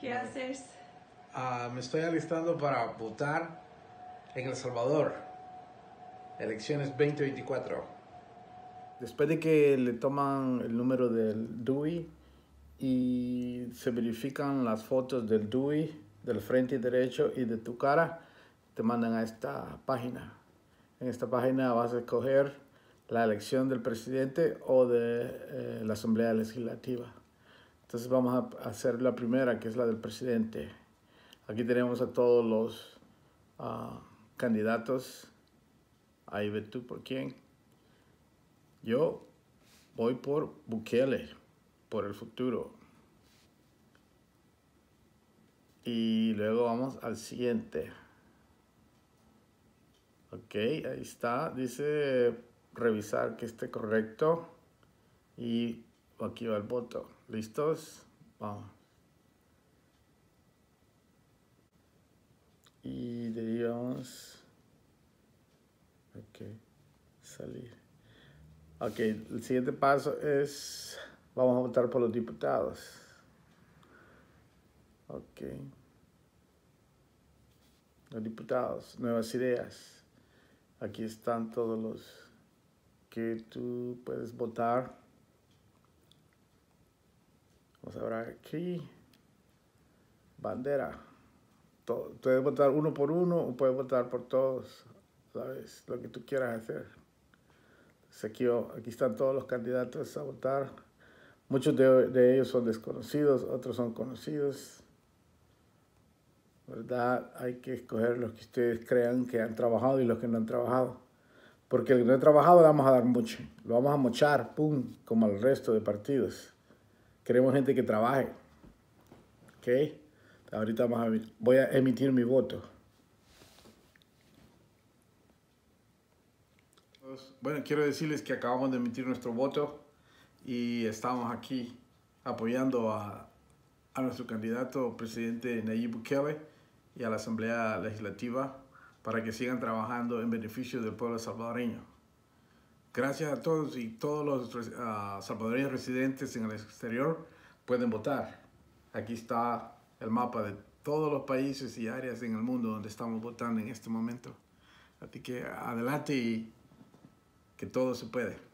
¿Qué haces? Ah, me estoy alistando para votar en El Salvador. Elecciones 2024. Después de que le toman el número del DUI y se verifican las fotos del DUI, del frente derecho y de tu cara, te mandan a esta página. En esta página vas a escoger la elección del presidente o de eh, la Asamblea Legislativa. Entonces vamos a hacer la primera, que es la del presidente. Aquí tenemos a todos los ah, candidatos. Ahí ve tú por quién. Yo voy por Bukele, por el futuro. Y luego vamos al siguiente. Ok, ahí está. Dice revisar que esté correcto. Y aquí va el voto. ¿Listos? Vamos. Y diríamos... Ok, salir. Ok, el siguiente paso es... Vamos a votar por los diputados. Ok. Los diputados, nuevas ideas. Aquí están todos los que tú puedes votar. Vamos a ver aquí. Bandera. puedes votar uno por uno o puedes votar por todos. Lo que tú quieras hacer. aquí, aquí están todos los candidatos a votar. Muchos de, de ellos son desconocidos, otros son conocidos. ¿verdad? Hay que escoger los que ustedes crean que han trabajado y los que no han trabajado. Porque el que no ha trabajado le vamos a dar mucho. Lo vamos a mochar, pum, como al resto de partidos. Queremos gente que trabaje. ¿Ok? Ahorita vamos a, voy a emitir mi voto. Bueno, quiero decirles que acabamos de emitir nuestro voto y estamos aquí apoyando a, a nuestro candidato presidente Nayib Bukele y a la Asamblea Legislativa para que sigan trabajando en beneficio del pueblo salvadoreño. Gracias a todos y todos los uh, salvadoreños residentes en el exterior pueden votar. Aquí está el mapa de todos los países y áreas en el mundo donde estamos votando en este momento. Así que adelante y que todo se puede.